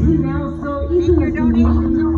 Okay, now, so each Your the